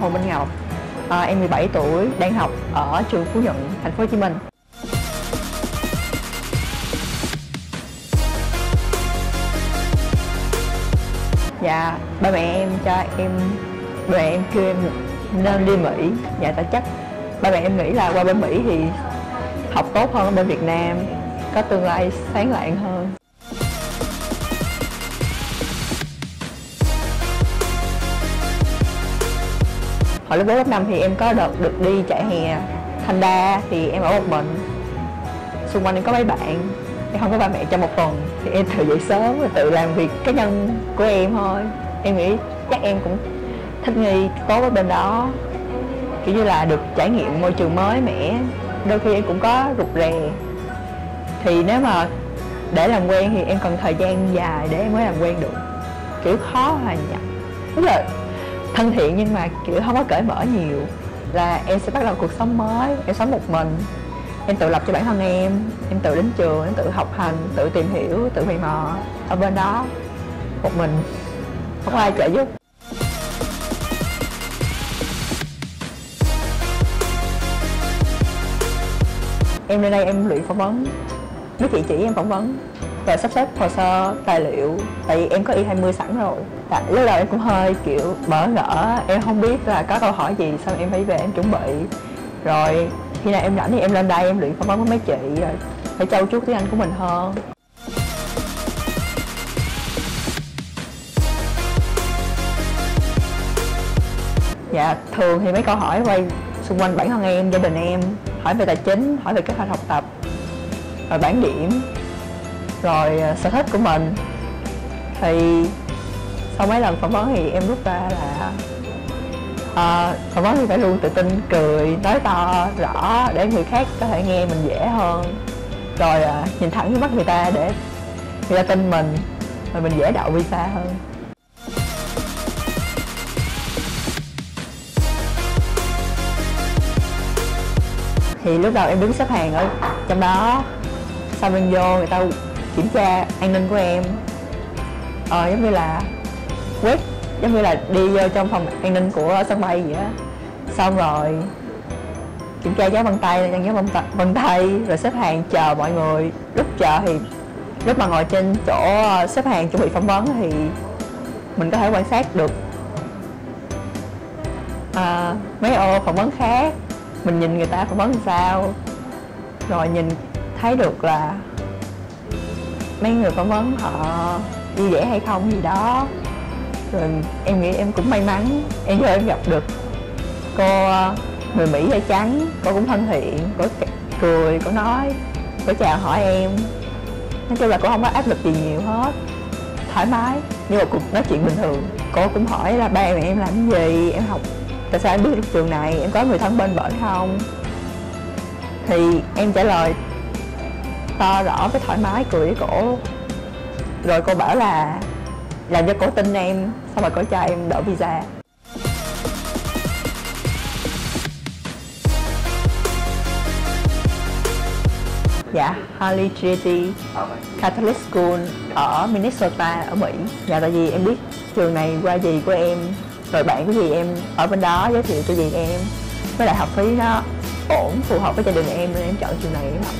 Hồ Minh Ngọc. À, Em 17 tuổi, đang học ở trường Phú Nhuận, thành phố Hồ Chí Minh. Dạ, ba mẹ em cho em Ba mẹ em kêu em nên đi Mỹ. Dạ, tại chắc ba mẹ em nghĩ là qua bên Mỹ thì học tốt hơn ở bên Việt Nam Có tương lai sáng lạng hơn. Hồi lớp 4, lớp 5 thì em có đợt được đi chạy hè Thanh Đa thì em ở một mình. Xung quanh em có mấy bạn em không có ba mẹ trong một tuần thì em tự dậy sớm và tự làm việc cá nhân của em thôi. Em nghĩ chắc em cũng thích nghi tốt ở bên đó. Kiểu như là được trải nghiệm môi trường mới mẻ. Đôi khi em cũng có rụt rè. Thì nếu mà để làm quen thì em cần thời gian dài để em mới làm quen được. Kiểu khó hòa nhập. Tức là thân thiện nhưng mà, kiểu, không có cởi mở nhiều, là em sẽ bắt đầu cuộc sống mới, em sống một mình. Em tự lập cho bản thân em em tự đến trường, em tự học hành, tự tìm hiểu, tự mày mò ở bên đó. Một mình, không có ai trợ giúp. Em lên đây em luyện phỏng vấn. Mấy chị chỉ em phỏng vấn và sắp xếp hồ sơ tài liệu. Tại vì em có y 20 sẵn rồi. Tại lúc đầu em cũng hơi, kiểu, bỡ ngỡ. Em không biết là có câu hỏi gì, xong em phải về em chuẩn bị. Rồi, khi nào em rảnh thì em lên đây, em luyện phỏng vấn với mấy chị, rồi phải trau chuốt tiếng anh của mình hơn. Dạ thường thì mấy câu hỏi quay xung quanh bản thân em, gia đình em, hỏi về tài chính, hỏi về kế hoạch học tập, rồi bản điểm rồi ờ, sở thích của mình. Thì sau mấy lần phỏng vấn thì em rút ra là à, phỏng vấn thì phải luôn tự tin cười nói to rõ để người khác có thể nghe mình dễ hơn. Rồi à, nhìn thẳng với mắt người ta để người ta tin mình rồi mình dễ đậu visa hơn. Thì lúc đầu em đứng xếp hàng ở trong đó sau bên vô người ta kiểm tra an ninh của em. Ờ giống như là quét giống như là đi vô trong phòng an ninh của sân bay vậy á. Xong rồi kiểm tra dấu vân tay dán dấu vân, vân tay rồi xếp hàng chờ mọi người. Lúc chờ thì lúc mà ngồi trên chỗ ờ, xếp hàng chuẩn bị phỏng vấn thì mình có thể quan sát được. À, mấy ô phỏng vấn khác mình nhìn người ta phỏng vấn sao? Rồi nhìn thấy được là mấy người phỏng vấn họ vui vẻ hay không gì đó. Rồi em nghĩ em cũng may mắn, em cho em gặp được cô ờ, người mỹ da trắng. Cô cũng thân thiện, cô cười, cô nói, cô chào hỏi em. Nói chung là cô không có áp lực gì nhiều hết, thoải mái. Như một cuộc nói chuyện bình thường, cô cũng hỏi là ba mẹ em làm gì, em học, tại sao em biết được trường này, em có người thân bên bển không? Thì em trả lời to rõ với thoải mái cười với cổ. Rồi cô bảo là làm cho cổ tin em, xong rồi cổ cho em đỡ visa. Dạ Harley Trinity Catholic School ở Minnesota, ở Mỹ. Dạ tại vì em biết trường này qua gì của em, rồi bạn của gì em, ở bên đó giới thiệu cho gì em. Với lại học phí nó ổn, phù hợp với gia đình em nên em chọn trường này em học